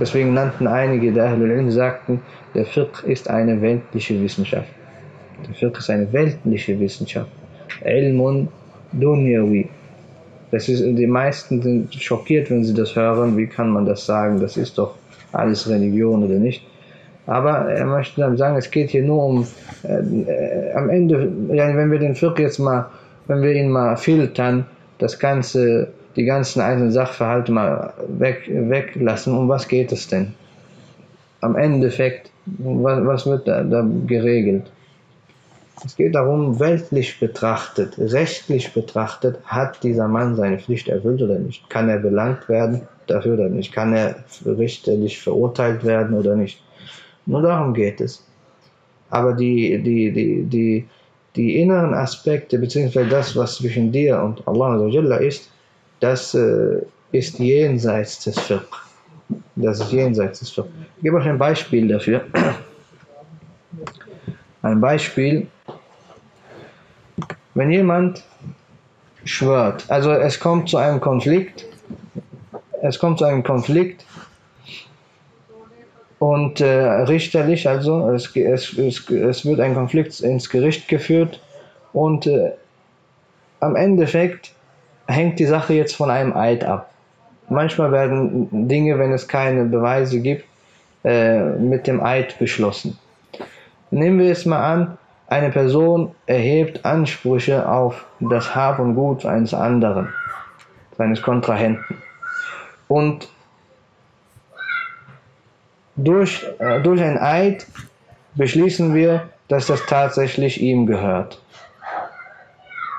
Deswegen nannten einige der Ahlul sagten, der Fiqh ist eine weltliche Wissenschaft. Der Fiqh ist eine weltliche Wissenschaft. Ilmun dunyawi. Das ist, die meisten sind schockiert, wenn sie das hören. Wie kann man das sagen? Das ist doch alles Religion oder nicht? Aber er möchte dann sagen, es geht hier nur um, äh, äh, am Ende, ja, wenn wir den Fiqh jetzt mal, wenn wir ihn mal filtern, das Ganze, die ganzen einzelnen Sachverhalte mal weg, weglassen, um was geht es denn? Am Endeffekt, was, was wird da, da geregelt? Es geht darum, weltlich betrachtet, rechtlich betrachtet, hat dieser Mann seine Pflicht erfüllt oder nicht? Kann er belangt werden dafür oder nicht? Kann er richterlich verurteilt werden oder nicht? Nur darum geht es. Aber die, die, die, die, die inneren Aspekte, beziehungsweise das, was zwischen dir und Allah ist, das äh, ist jenseits des Fiqh. Das ist jenseits des Fiqh. Ich gebe euch ein Beispiel dafür. Ein Beispiel, wenn jemand schwört, also es kommt zu einem Konflikt, es kommt zu einem Konflikt und äh, richterlich, also es, es, es, es wird ein Konflikt ins Gericht geführt und äh, am Endeffekt hängt die Sache jetzt von einem Eid ab. Manchmal werden Dinge, wenn es keine Beweise gibt, äh, mit dem Eid beschlossen. Nehmen wir es mal an, eine Person erhebt Ansprüche auf das Hab und Gut eines anderen, seines Kontrahenten. Und durch, äh, durch ein Eid beschließen wir, dass das tatsächlich ihm gehört.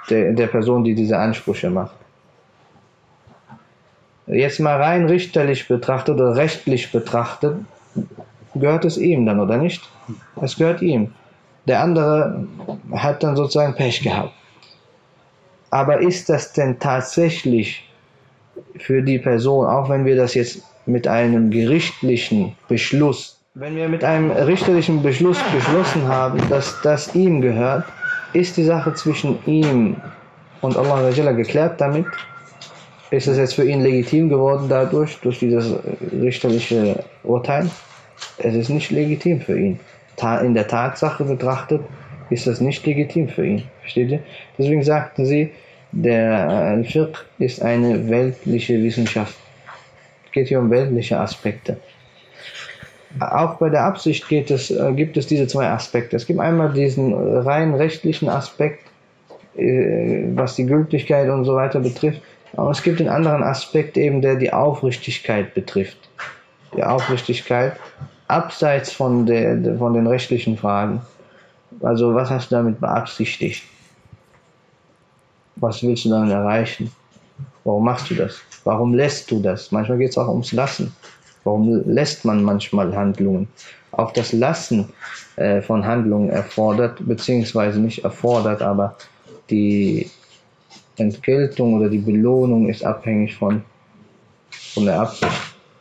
Der, der Person, die diese Ansprüche macht. Jetzt mal rein richterlich betrachtet oder rechtlich betrachtet, gehört es ihm dann, oder nicht? Es gehört ihm. Der andere hat dann sozusagen Pech gehabt. Aber ist das denn tatsächlich für die Person, auch wenn wir das jetzt mit einem gerichtlichen Beschluss, wenn wir mit einem richterlichen Beschluss beschlossen haben, dass das ihm gehört, ist die Sache zwischen ihm und Allah geklärt damit? Ist es jetzt für ihn legitim geworden dadurch, durch dieses richterliche Urteil? Es ist nicht legitim für ihn in der Tatsache betrachtet, ist das nicht legitim für ihn. Versteht ihr? Deswegen sagten sie, der äh, Fiqh ist eine weltliche Wissenschaft. Es geht hier um weltliche Aspekte. Auch bei der Absicht geht es, äh, gibt es diese zwei Aspekte. Es gibt einmal diesen rein rechtlichen Aspekt, äh, was die Gültigkeit und so weiter betrifft. Aber es gibt den anderen Aspekt eben, der die Aufrichtigkeit betrifft. Die Aufrichtigkeit abseits von, der, von den rechtlichen Fragen. Also was hast du damit beabsichtigt? Was willst du damit erreichen? Warum machst du das? Warum lässt du das? Manchmal geht es auch ums Lassen. Warum lässt man manchmal Handlungen? Auch das Lassen äh, von Handlungen erfordert, beziehungsweise nicht erfordert, aber die Entgeltung oder die Belohnung ist abhängig von, von der Absicht.